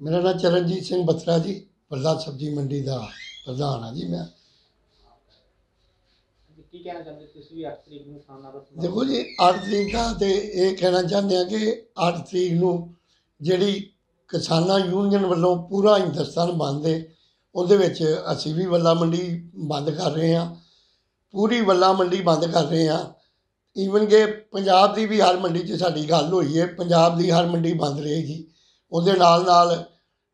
ਮੇਰਾ ਨਾਮ ਚਰਨਜੀਤ ਸਿੰਘ ਬਤਰਾ ਜੀ ਪ੍ਰਧਾਨ ਸਬਜ਼ੀ ਮੰਡੀ ਦਾ ਪ੍ਰਧਾਨ ਆ ਜੀ ਮੈਂ। ਕੀ ਕਹਿਣਾ ਚਾਹੁੰਦੇ ਤੁਸੀਂ ਵੀ 8 ਤਰੀਕ ਨੂੰ ਕਿਸਾਨਾਂ ਦਾ ਸਮਾਗਮ ਦੇਖੋ ਜੀ 8 ਤਰੀਕ ਦਾ ਤੇ ਇਹ ਕਹਿਣਾ ਚਾਹੁੰਦੇ ਆ ਕਿ 8 ਤਰੀਕ ਨੂੰ ਜਿਹੜੀ ਕਿਸਾਨਾਂ ਯੂਨੀਅਨ ਵੱਲੋਂ ਪੂਰਾ ਹਿੰਦੁਸਤਾਨ ਬੰਦ ਹੈ ਉਹਦੇ ਵਿੱਚ ਅਸੀਂ ਵੀ ਵੱਲਾ ਮੰਡੀ ਬੰਦ ਕਰ ਰਹੇ ਹਾਂ। ਪੂਰੀ ਵੱਲਾ ਮੰਡੀ ਬੰਦ ਕਰ ਰਹੇ ਹਾਂ। ਈਵਨ ਕਿ ਪੰਜਾਬ ਦੀ ਵੀ ਹਰ ਮੰਡੀ 'ਚ ਸਾਡੀ ਗੱਲ ਹੋਈ ਹੈ ਪੰਜਾਬ ਦੀ ਹਰ ਮੰਡੀ ਬੰਦ ਰਹੇਗੀ। ਉਹਦੇ ਨਾਲ ਨਾਲ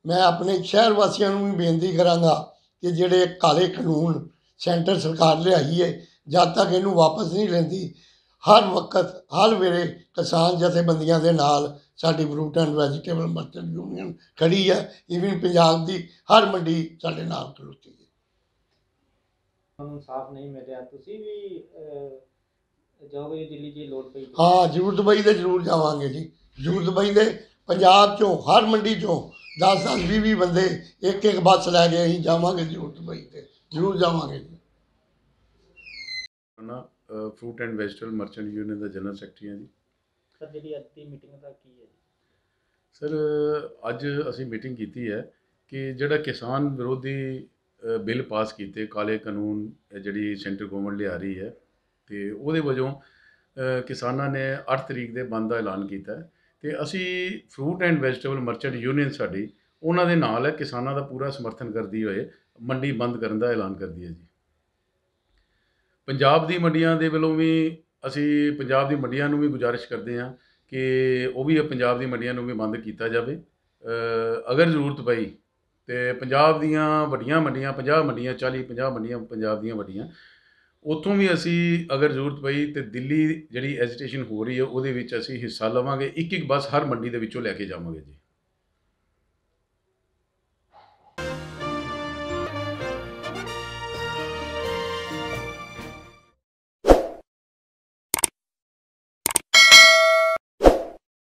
ਮੈਂ ਆਪਣੇ ਸ਼ਹਿਰ ਵਾਸੀਆਂ ਨੂੰ ਵੀ ਬੇਨਤੀ ਕਰਾਂਗਾ ਕਿ ਜਿਹੜੇ ਕਾਲੇ ਕਾਨੂੰਨ ਸੈਂਟਰ ਸਰਕਾਰ ਲਿਆਈ ਹੈ ਜਦ ਤੱਕ ਇਹਨੂੰ ਵਾਪਸ ਨਹੀਂ ਲੈਂਦੀ ਹਰ ਵਕਤ ਹਰ ਵੇਲੇ ਕਿਸਾਨ ਜਥੇਬੰਦੀਆਂ ਦੇ ਨਾਲ ਸਾਡੀ fruit and vegetable merchant union ਖੜੀ ਹੈ ਇਵਨ ਪੰਜਾਬ ਦੀ ਹਰ ਮੰਡੀ ਸਾਡੇ ਨਾਲ ਖਲੋਤੀ ਹੈ ਤੁਹਾਨੂੰ ਇਨਸਾਫ ਨਹੀਂ ਮਿਲਿਆ ਤੁਸੀਂ ਵੀ ਜਾਓਗੇ ਦਿੱਲੀ ਜੀ ਲੋੜ ਪਈ? ਹਾਂ ਜ਼ਰੂਰ ਦੁਬਈ ਦੇ ਜ਼ਰੂਰ ਜਾਵਾਂਗੇ ਜੀ ਜ਼ਰੂਰ ਦੁਬਈ ਦੇ ਪੰਜਾਬ ਚੋਂ ਹਰ ਮੰਡੀ ਚੋਂ 10 10 20 20 ਬੰਦੇ ਇੱਕ ਇੱਕ ਬੱਸ ਲੈ ਕੇ ਅਸੀਂ ਜਾਵਾਂਗੇ ਜ਼ਰੂਰ ਦੁਬਈ ਤੇ ਜ਼ਰੂਰ ਜਾਵਾਂਗੇ ਨਾ fruit and vegetable merchant union the general secretary ਹਾਂ ਜੀ। ਸਰ ਜਿਹੜੀ ਅੱਜ ਦੀ ਮੀਟਿੰਗ ਦਾ ਕੀ ਹੈ ਸਰ ਅੱਜ ਅਸੀਂ ਮੀਟਿੰਗ ਕੀਤੀ ਹੈ ਕਿ ਜਿਹੜਾ ਕਿਸਾਨ ਵਿਰੋਧੀ ਬਿੱਲ ਪਾਸ ਕੀਤੇ ਕਾਲੇ ਕਾਨੂੰਨ ਜਿਹੜੀ ਸੈਂਟਰ ਗਵਰਨਮੈਂਟ ਲਿਆ ਰਹੀ ਹੈ ਤੇ ਉਹਦੇ ਵਜੋਂ ਕਿਸਾਨਾਂ ਨੇ 8 ਤਰੀਕ ਦੇ ਬੰਦ ਦਾ ਐਲਾਨ ਕੀਤਾ ਹੈ। ਤੇ ਅਸੀਂ fruit and vegetable merchant union ਸਾਡੀ, ਉਹਨਾਂ ਦੇ ਨਾਲ ਹੈ, ਕਿਸਾਨਾਂ ਦਾ ਪੂਰਾ ਸਮਰਥਨ ਕਰਦੀ ਹੋਏ, ਮੰਡੀ ਬੰਦ ਕਰਨ ਦਾ ਐਲਾਨ ਕਰਦੀ ਹੈ ਜੀ। ਪੰਜਾਬ ਦੀ ਮੰਡੀਆਂ ਦੇ ਵੱਲੋਂ ਵੀ ਅਸੀਂ ਪੰਜਾਬ ਦੀ ਮੰਡੀਆਂ ਨੂੰ ਵੀ ਗੁਜ਼ਾਰਿਸ਼ ਕਰਦੇ ਹਾਂ ਕਿ ਉਹ ਵੀ ਪੰਜਾਬ ਦੀ ਮੰਡੀਆਂ ਨੂੰ ਵੀ ਬੰਦ ਕੀਤਾ ਜਾਵੇ। ਅਗਰ ਜ਼ਰੂਰਤ ਪਈ ਤੇ ਪੰਜਾਬ ਦੀਆਂ ਵੱਡੀਆਂ ਮੰਡੀਆਂ 50 ਮੰਡੀਆਂ 40 50 ਮੰਡੀਆਂ, ਪੰਜਾਬ ਦੀਆਂ ਵੱਡੀਆਂ ਉੱਥੋਂ ਵੀ ਅਸੀਂ ਅਗਰ ਜ਼ਰੂਰਤ ਪਈ ਤੇ ਦਿੱਲੀ ਜਿਹੜੀ ਐਜੀਟੇਸ਼ਨ ਹੋ ਰਹੀ ਹੈ, ਉਹਦੇ ਵਿੱਚ ਅਸੀਂ ਹਿੱਸਾ ਲਵਾਂਗੇ। ਇੱਕ ਇੱਕ ਬੱਸ ਹਰ ਮੰਡੀ ਦੇ ਵਿੱਚੋਂ ਲੈ ਕੇ ਜਾਵਾਂਗੇ ਜੀ।